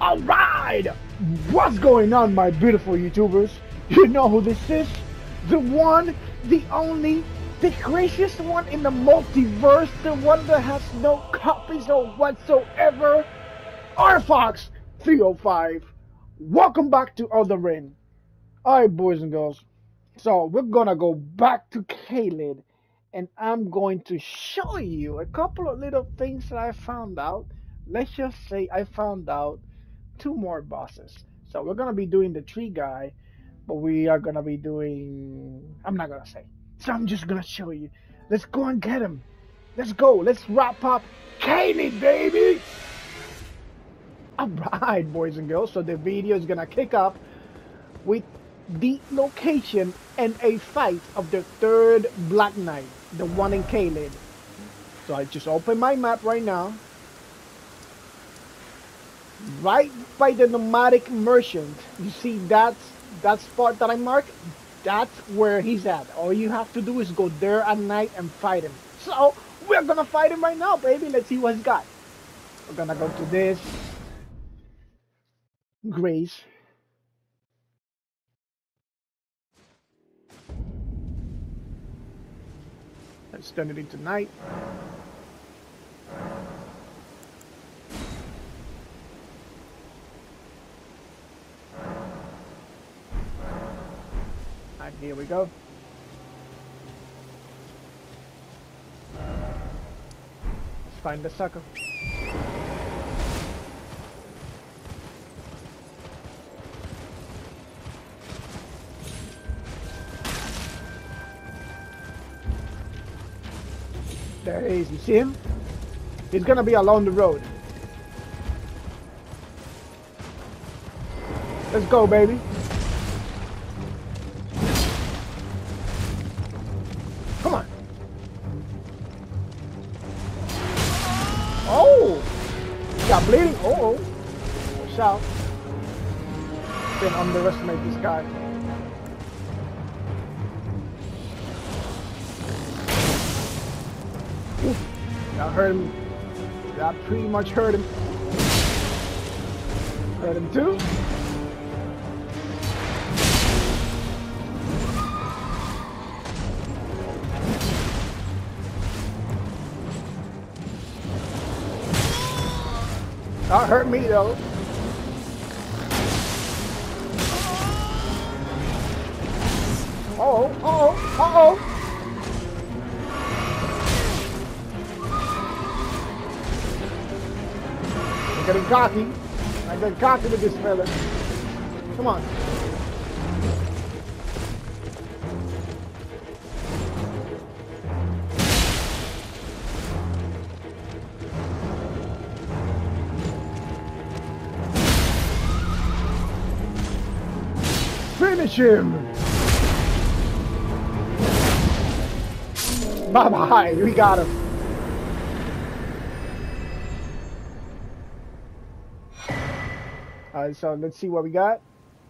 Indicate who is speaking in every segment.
Speaker 1: Alright! What's going on, my beautiful YouTubers? You know who this is? The one, the only, the craziest one in the multiverse, the one that has no copies or whatsoever, RFox 305. Welcome back to Elden Ring. Alright, boys and girls. So, we're gonna go back to Caelid, and I'm going to show you a couple of little things that I found out. Let's just say I found out two more bosses. So we're gonna be doing the tree guy, but we are gonna be doing I'm not gonna say. So I'm just gonna show you. Let's go and get him. Let's go. Let's wrap up Caelid, baby. Alright, boys and girls. So the video is gonna kick up with the location and a fight of the third Black Knight, the one in Caelid. So I just open my map right now right by the nomadic merchant. You see that that spot that I marked that's where he's at. All you have to do is go there at night and fight him. So we're gonna fight him right now baby. Let's see what he's got. We're gonna go to this. Grace. Let's turn it into night here we go. Let's find the sucker. There he is, you see him? He's gonna be along the road. Let's go, baby. Out. Didn't underestimate this guy. That hurt him. That pretty much hurt him. Hurt him too. That hurt me though. Oh, oh, uh oh. I'm getting cocky. I get cocky with this fella. Come on. Finish him! Bye bye, we got him. Alright, so let's see what we got.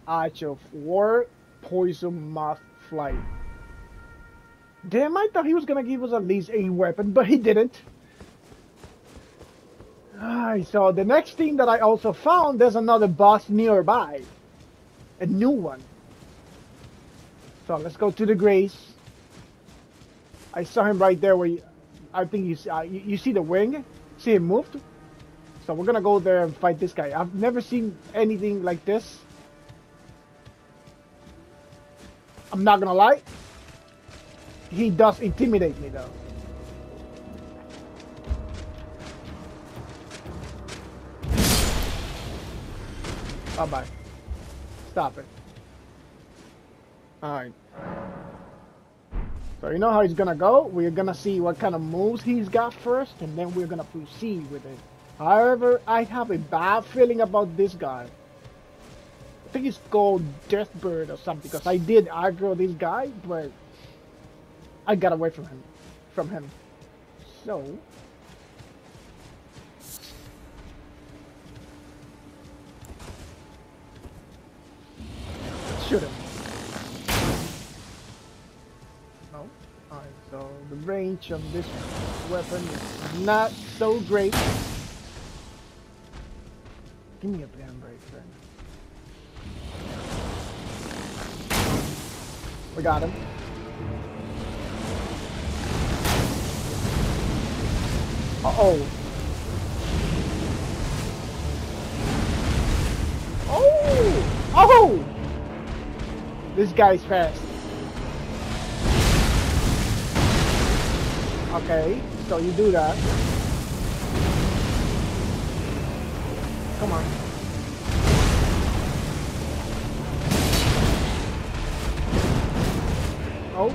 Speaker 1: Ash of War, Poison Moth Flight. Damn, I thought he was gonna give us at least a weapon, but he didn't. Alright, so the next thing that I also found, there's another boss nearby. A new one. So let's go to the Grace. I saw him right there where you, I think you see, uh, you, you see the wing? See him moved? So we're gonna go there and fight this guy. I've never seen anything like this. I'm not gonna lie. He does intimidate me though. Bye bye. Stop it. Alright. So you know how he's gonna go? We're gonna see what kind of moves he's got first, and then we're gonna proceed with it. However, I have a bad feeling about this guy. I think he's called Deathbird or something, because I did aggro this guy, but I got away from him. From him. So... Shoot him. Of this weapon is not so great. Give me a damn break, friend. We got him. Uh-oh. Oh! Oh! This guy's fast. Okay, so you do that. Come on. Oh.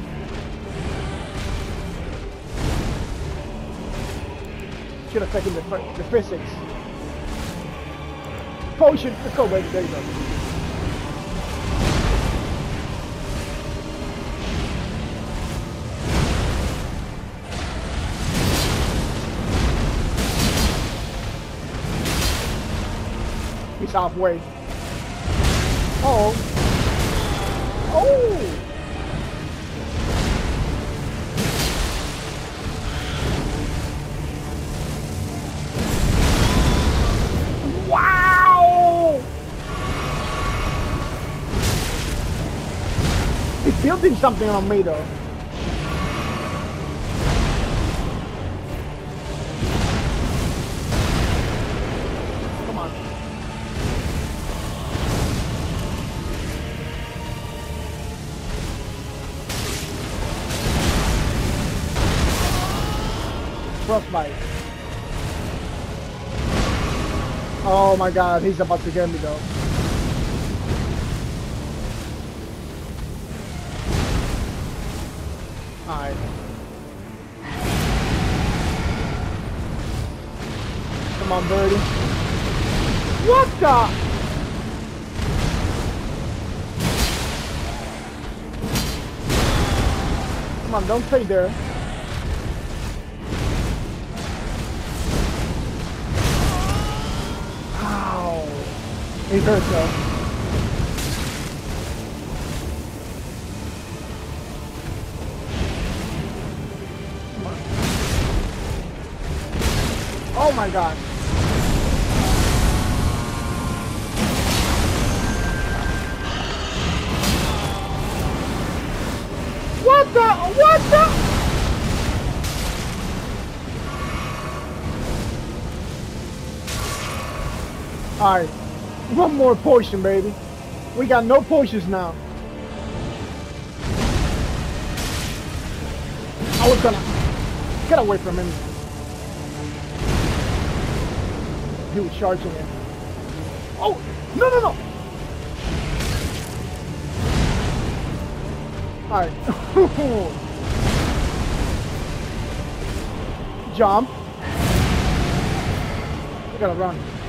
Speaker 1: Should have taken the, the physics. Potion. Let's go, baby. There you go. Halfway. Uh oh. Oh! Wow! He's building something on me though. Frostbite. Oh my god, he's about to get me though. Alright. Come on, birdie. What the? Come on, don't stay there. Hurt though. Oh my god. One more potion, baby. We got no potions now. I was gonna get away from him. He was charging it. Oh no no no! Alright. Jump. We gotta run.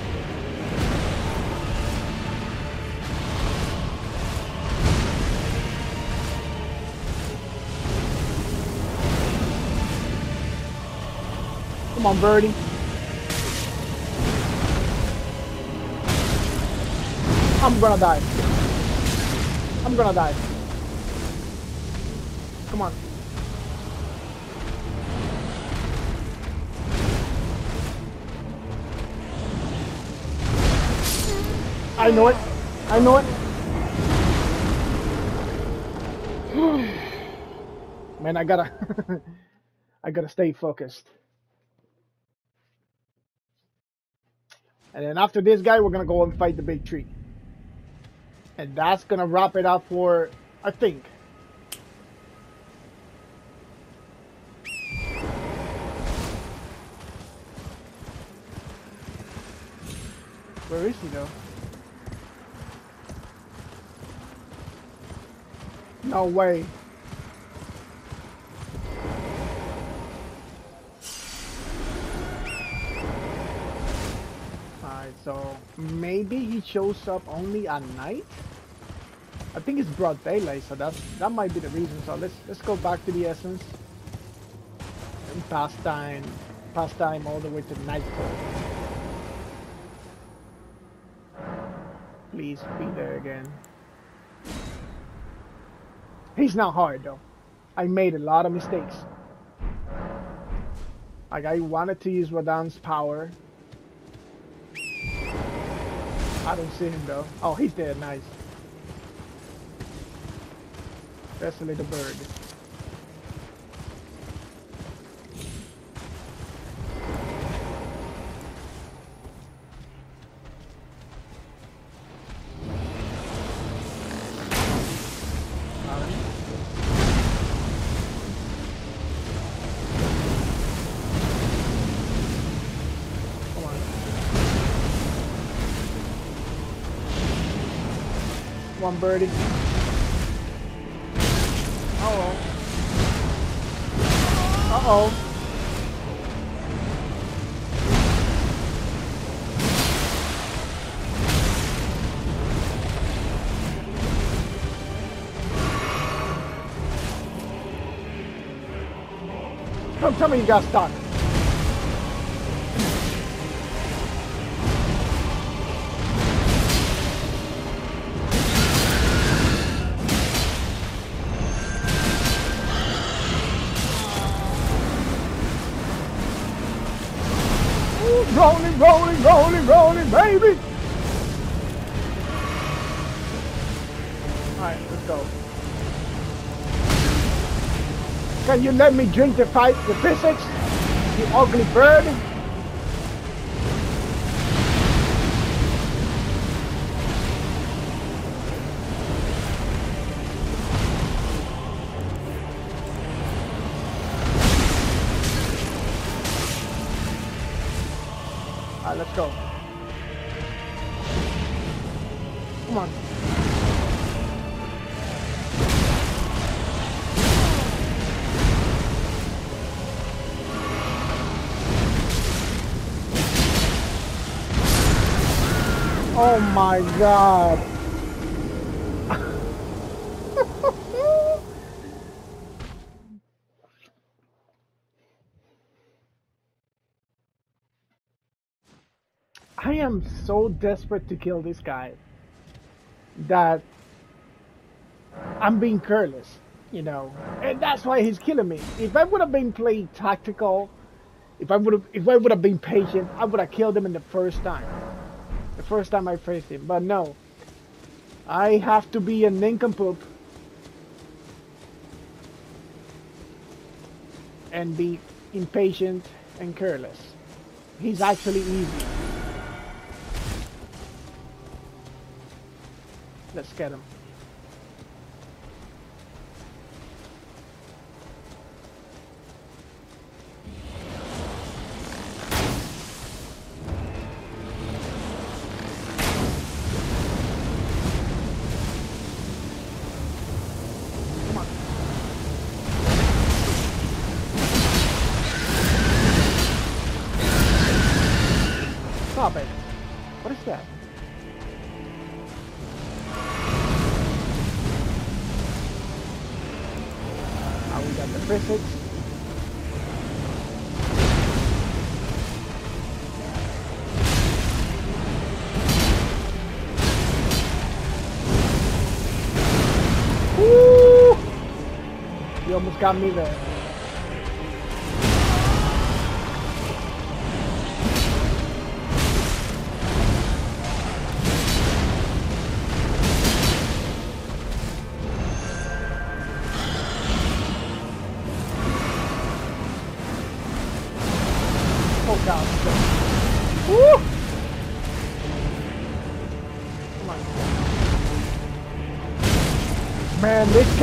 Speaker 1: Come on, birdie. I'm gonna die. I'm gonna die. Come on. I know it. I know it. Man, I gotta, I gotta stay focused. And then after this guy, we're gonna go and fight the big tree. And that's gonna wrap it up for, I think. Where is he though? No way. Alright, so maybe he shows up only at night? I think it's broad daylight, so that's that might be the reason. So let's let's go back to the essence. And pass time pass time all the way to nightfall. Please be there again. He's not hard though. I made a lot of mistakes. Like I wanted to use Radahn's power. I don't see him though. Oh, he's there. Nice. That's a little bird. One birdie. Uh-oh. Uh-oh. Come tell me you got stuck. Go. Can you let me drink the fight, the physics? You ugly bird. Let's go. My god. I am so desperate to kill this guy that I'm being careless, you know, and that's why he's killing me. If I would have been playing tactical, if I would have, if I would have been patient, I would have killed him in the first time, the first time I faced him. But no, I have to be a nincompoop and be impatient and careless. He's actually easy. Let's get him. Got me there.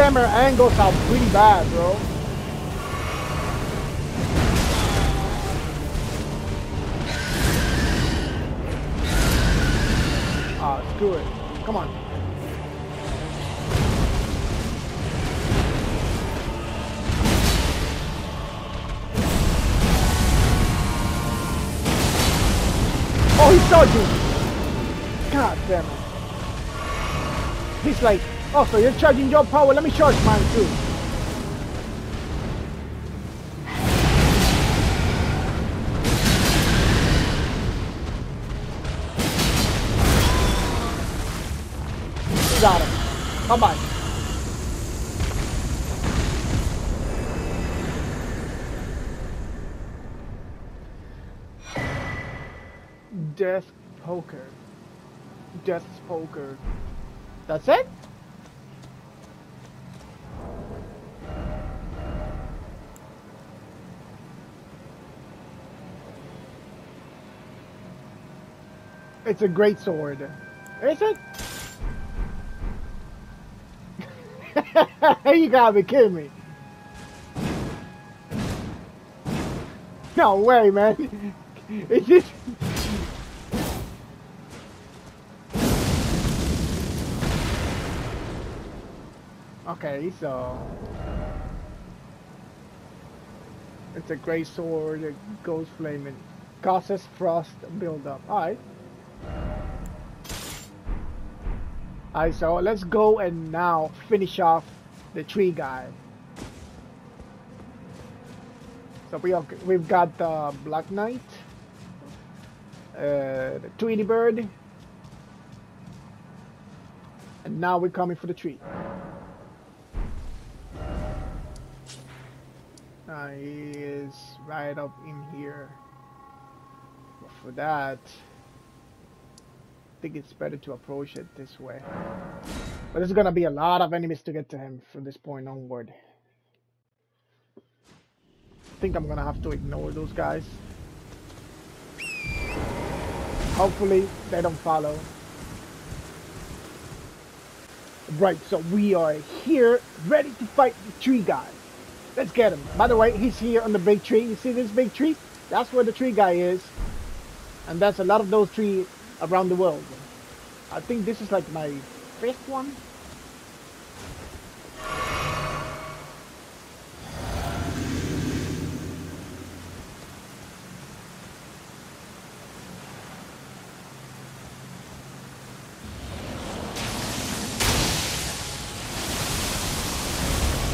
Speaker 1: Camera angles are pretty bad, bro. Ah, screw it. Come on. Oh, he's charging! God damn it. He's like, oh, so you're charging your power, let me charge mine too. Got him. Bye-bye. Death Poker. Death Poker. That's it? It's a great sword. Is it? you gotta be kidding me. No way, man. Is it? Okay, so uh, it's a great sword. It goes flaming, causes frost buildup. All Alright, so let's go and now finish off the tree guy. So we have, we've got the Black Knight, uh, the Tweety Bird, and now we're coming for the tree. Uh, he is right up in here. But for that, think it's better to approach it this way. But there's gonna be a lot of enemies to get to him from this point onward. I think I'm gonna have to ignore those guys. Hopefully they don't follow. Right, so we are here ready to fight the tree guy. Let's get him. By the way, he's here on the big tree. You see this big tree? That's where the tree guy is. And that's a lot of those trees around the world. I think this is like my fifth one.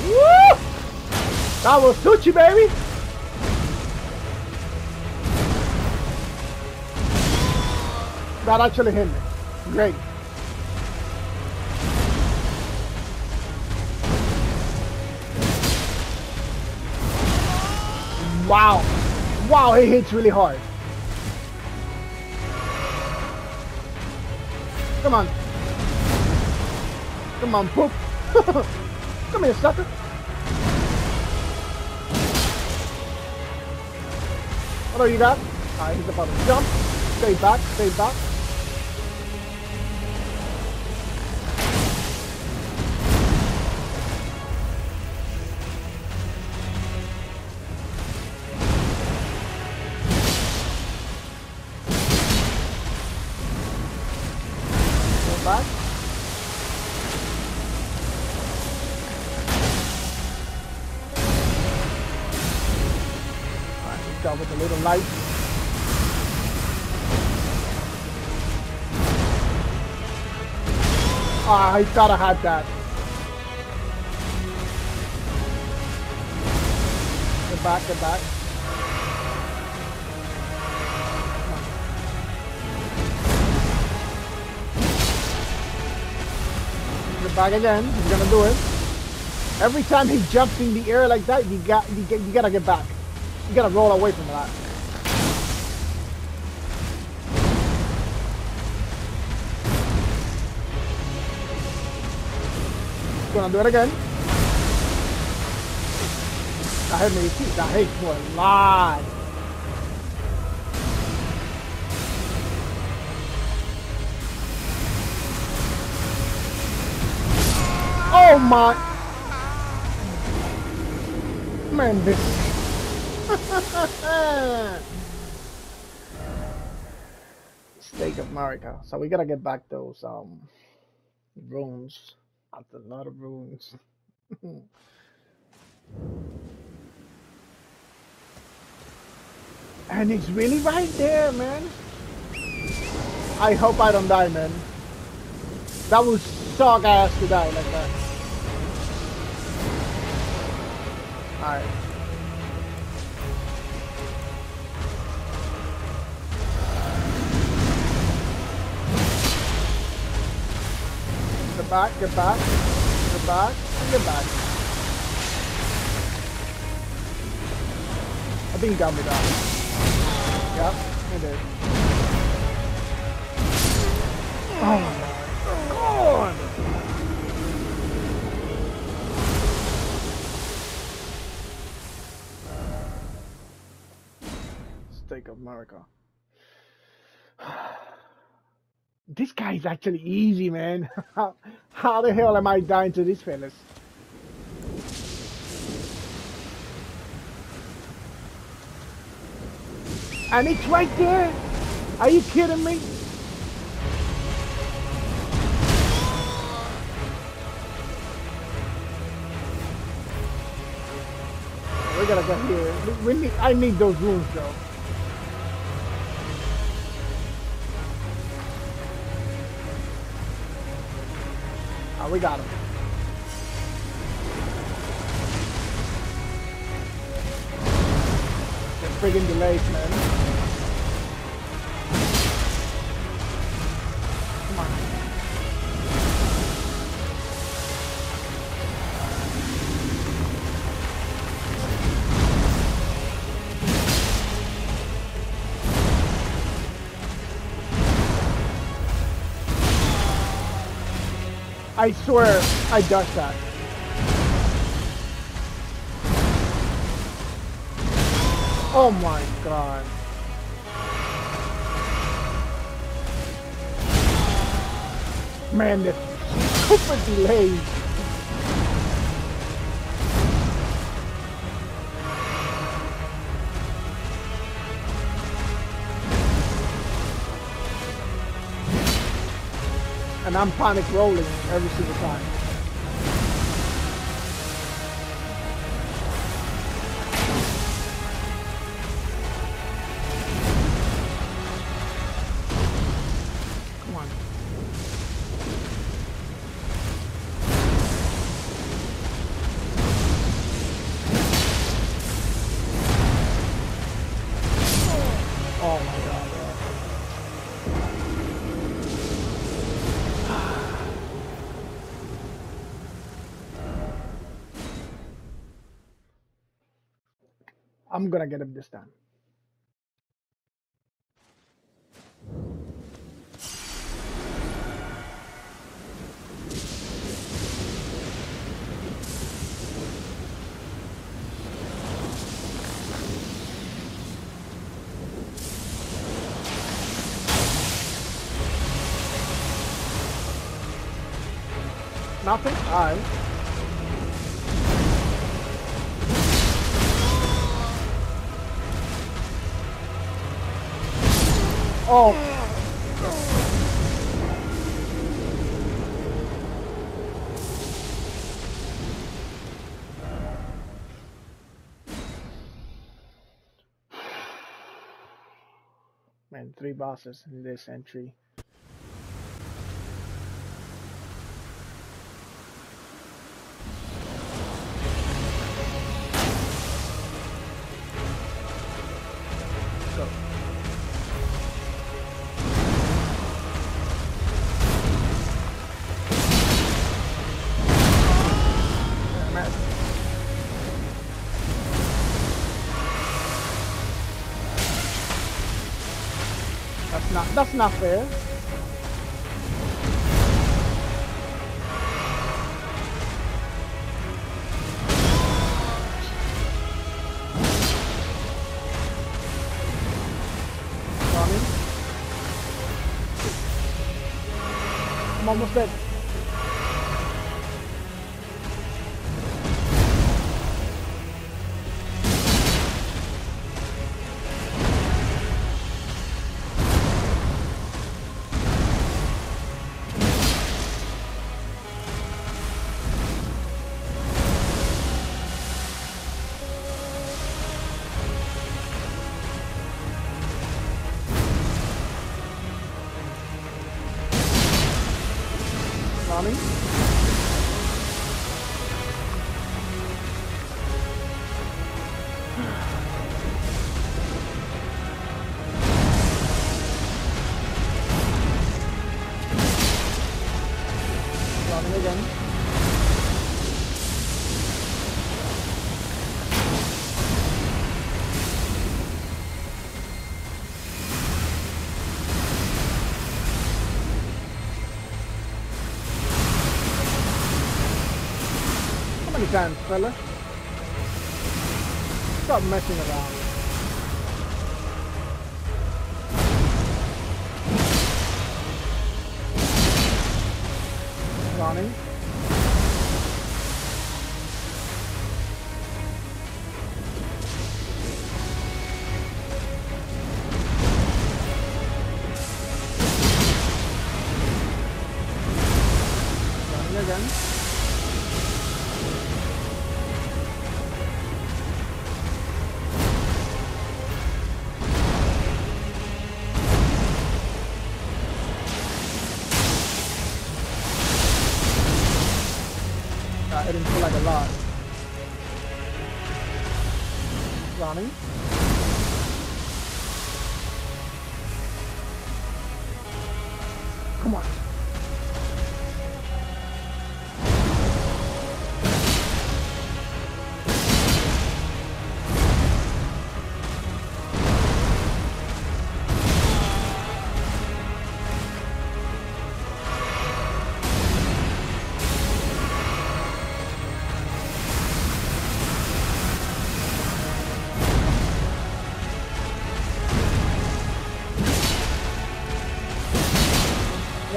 Speaker 1: Woo! That was Suchi, baby! That actually hit me. Great. Wow. Wow, he hits really hard. Come on. Come on, poop. Come here, sucker. What do you got? Alright, he's about to jump. Stay back, stay back. Little light. Ah, I thought I had that. Get back, get back. Get back again. He's gonna do it. Every time he jumps in the air like that, you got you, get, you gotta get back. You gotta roll away from that. Gonna do it again. That hit me. That hit for a lot. Oh my man, this Stake of Marika. So we gotta get back those um runes. That's a lot of runes. and it's really right there, man. I hope I don't die, man. That would suck ass to die like that. Alright. Back, get back, get back, get back. I think he got me down. Yep, he did. Oh my god! Stake of Marika. This guy is actually easy, man. How, the hell am I dying to this fellas? And it's right there. Are you kidding me? We gotta get here. We need. I need those rooms though. Oh, we got him. The friggin' delays, man. I swear I dodged that. Oh my god. Man, this stupid delay. And I'm panic rolling every single time. Gonna get him this time. Nothing? Alright. Oh. Man, three bosses in this entry. That's not fair. Tommy. Fella? Stop messing around.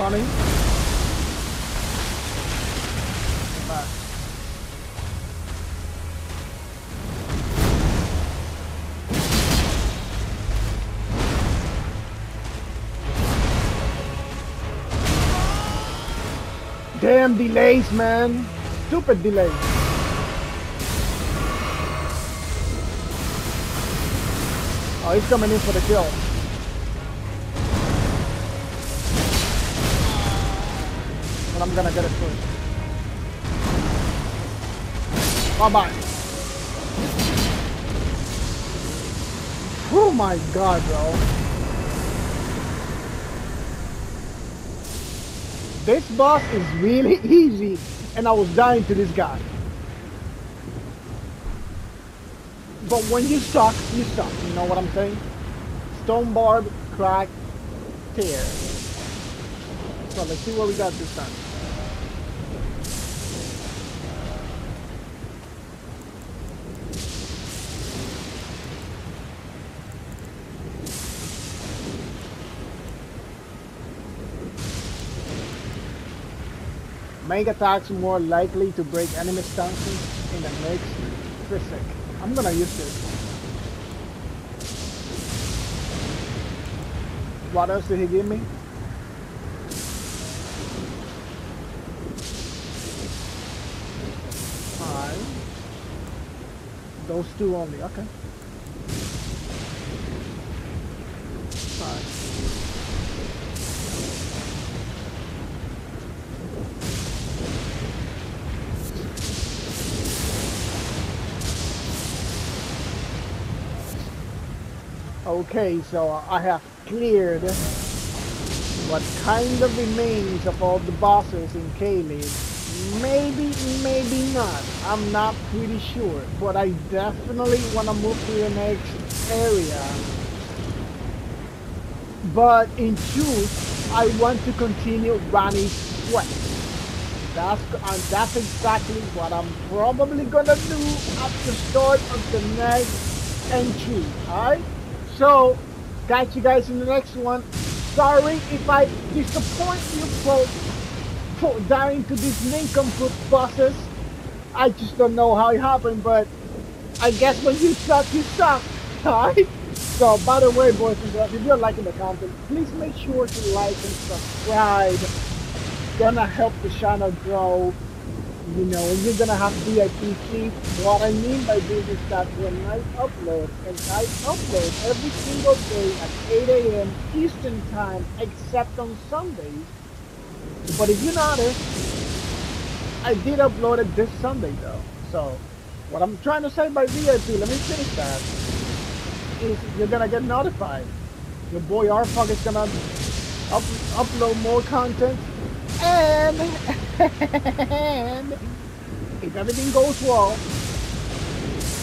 Speaker 1: Running. Damn delays, man. Stupid delays. Oh, he's coming in for the kill. I'm gonna get it first. Bye bye. Oh my god, bro. This boss is really easy, and I was dying to this guy. But when you suck, you suck. You know what I'm saying? Stonebarb, crack, tear. So let's see what we got this time. Make attacks more likely to break enemy stances in the next Physick. I'm gonna use this. What else did he give me? Five. Those two only, okay. Okay, so I have cleared what kind of remains of all the bosses in Caelid. Maybe, maybe not. I'm not pretty sure. But I definitely want to move to the next area. But in truth, I want to continue Ranni's quest. That's, and that's exactly what I'm probably gonna do at the start of the next entry. Alright? So, catch you guys in the next one. Sorry if I disappoint you for, for dying to these nincompoop bosses. I just don't know how it happened, but I guess when you suck, you suck. Alright? So, by the way, boys and girls, if you're liking the content, please make sure to like and subscribe. Gonna help the channel grow you know, and you're gonna have VIP feed. What I mean by this is that when I upload, and I upload every single day at 8 a.m. Eastern time, except on Sundays. But if you notice, I did upload it this Sunday though. So, what I'm trying to say by VIP, let me finish that, is you're gonna get notified. Your boy RFox is gonna up, upload more content and, and if everything goes well,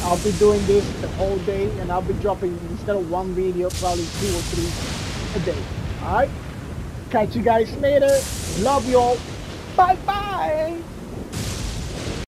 Speaker 1: I'll be doing this the whole day and I'll be dropping instead of one video, probably two or three a day. Alright? Catch you guys later. Love you all. Bye bye.